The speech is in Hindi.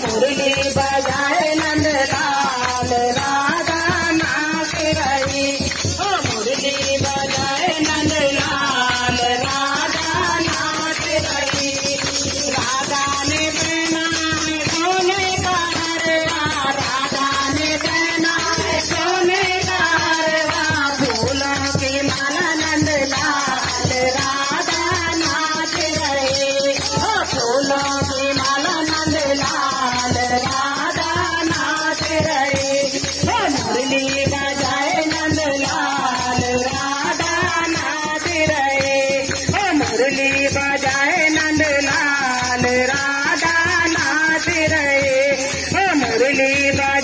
मुरली बजाए नंदलाल, राधा नाच रही ओ मुरली नंदलाल, राधा नाच रही राधा ने सोने का हरवा राधा ने पहना सोने का हरवा फूलों की माला नंदलाल, राधा नाच रहे ओ ಮುರಳೀಧರ